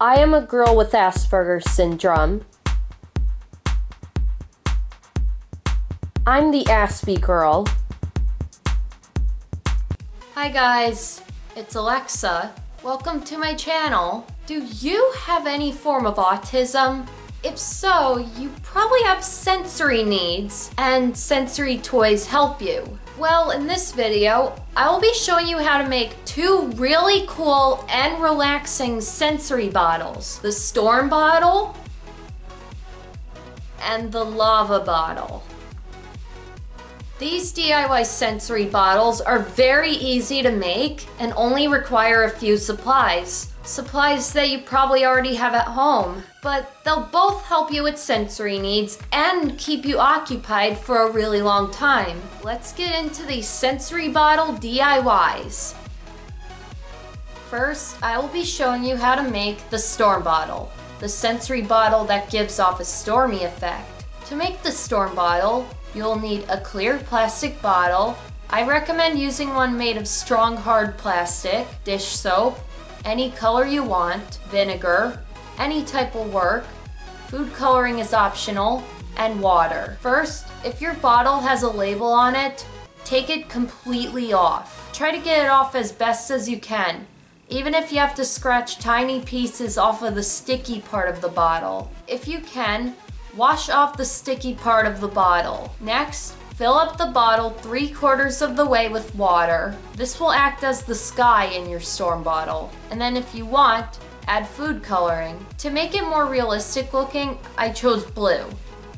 I am a girl with Asperger's syndrome. I'm the Aspie girl. Hi guys, it's Alexa. Welcome to my channel. Do you have any form of autism? If so, you probably have sensory needs, and sensory toys help you. Well, in this video, I will be showing you how to make two really cool and relaxing sensory bottles. The Storm Bottle and the Lava Bottle. These DIY sensory bottles are very easy to make and only require a few supplies. Supplies that you probably already have at home, but they'll both help you with sensory needs and keep you occupied for a really long time. Let's get into these sensory bottle DIYs. First, I will be showing you how to make the storm bottle, the sensory bottle that gives off a stormy effect. To make the storm bottle, You'll need a clear plastic bottle. I recommend using one made of strong hard plastic, dish soap, any color you want, vinegar, any type will work. Food coloring is optional, and water. First, if your bottle has a label on it, take it completely off. Try to get it off as best as you can, even if you have to scratch tiny pieces off of the sticky part of the bottle. If you can, Wash off the sticky part of the bottle. Next, fill up the bottle three quarters of the way with water. This will act as the sky in your storm bottle. And then if you want, add food coloring. To make it more realistic looking, I chose blue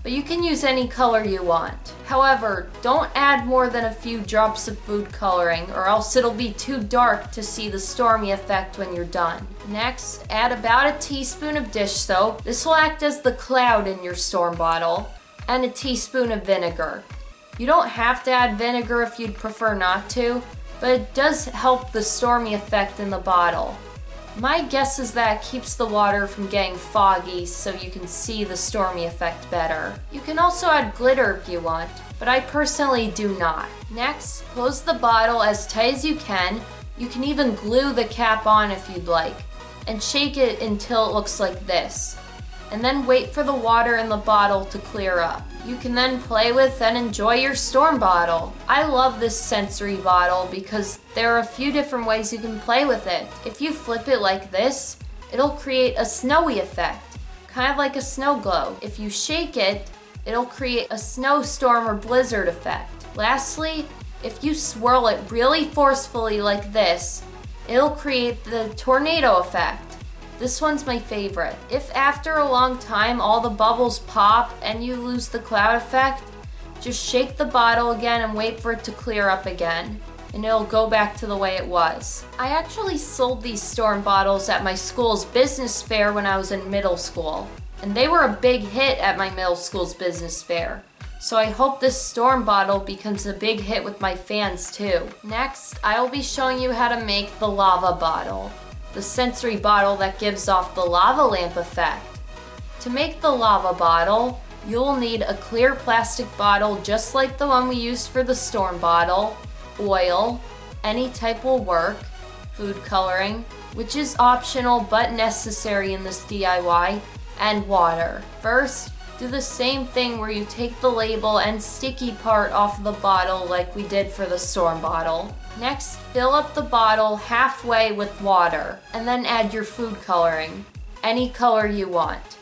but you can use any color you want. However, don't add more than a few drops of food coloring or else it'll be too dark to see the stormy effect when you're done. Next, add about a teaspoon of dish soap. This will act as the cloud in your storm bottle and a teaspoon of vinegar. You don't have to add vinegar if you'd prefer not to, but it does help the stormy effect in the bottle. My guess is that keeps the water from getting foggy so you can see the stormy effect better. You can also add glitter if you want, but I personally do not. Next, close the bottle as tight as you can. You can even glue the cap on if you'd like, and shake it until it looks like this and then wait for the water in the bottle to clear up. You can then play with and enjoy your storm bottle. I love this sensory bottle because there are a few different ways you can play with it. If you flip it like this, it'll create a snowy effect, kind of like a snow globe. If you shake it, it'll create a snowstorm or blizzard effect. Lastly, if you swirl it really forcefully like this, it'll create the tornado effect. This one's my favorite. If after a long time all the bubbles pop and you lose the cloud effect, just shake the bottle again and wait for it to clear up again and it'll go back to the way it was. I actually sold these storm bottles at my school's business fair when I was in middle school, and they were a big hit at my middle school's business fair. So I hope this storm bottle becomes a big hit with my fans too. Next, I will be showing you how to make the lava bottle the sensory bottle that gives off the lava lamp effect. To make the lava bottle, you'll need a clear plastic bottle just like the one we used for the storm bottle, oil, any type will work, food coloring, which is optional but necessary in this DIY, and water. First, do the same thing where you take the label and sticky part off the bottle like we did for the storm bottle. Next, fill up the bottle halfway with water and then add your food coloring, any color you want.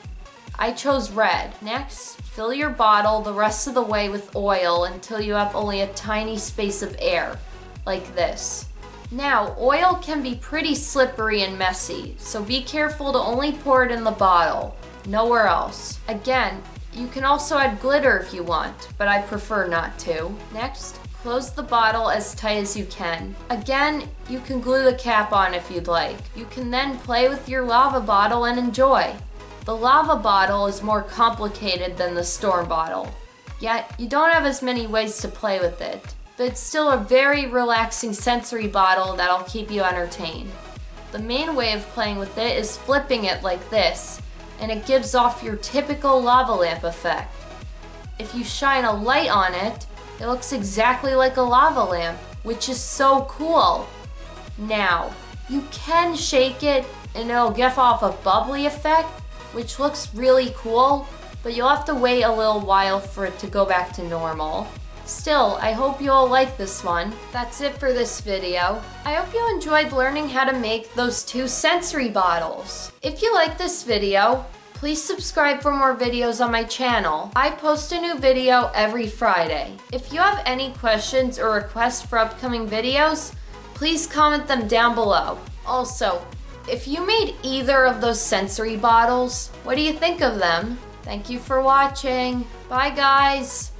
I chose red. Next, fill your bottle the rest of the way with oil until you have only a tiny space of air, like this. Now, oil can be pretty slippery and messy, so be careful to only pour it in the bottle, nowhere else. Again, you can also add glitter if you want, but I prefer not to. Next, Close the bottle as tight as you can. Again, you can glue the cap on if you'd like. You can then play with your lava bottle and enjoy. The lava bottle is more complicated than the storm bottle, yet you don't have as many ways to play with it. But it's still a very relaxing sensory bottle that'll keep you entertained. The main way of playing with it is flipping it like this, and it gives off your typical lava lamp effect. If you shine a light on it, it looks exactly like a lava lamp, which is so cool. Now, you can shake it and it'll give off a bubbly effect, which looks really cool, but you'll have to wait a little while for it to go back to normal. Still, I hope you all like this one. That's it for this video. I hope you enjoyed learning how to make those two sensory bottles. If you like this video, please subscribe for more videos on my channel. I post a new video every Friday. If you have any questions or requests for upcoming videos, please comment them down below. Also, if you made either of those sensory bottles, what do you think of them? Thank you for watching. Bye guys.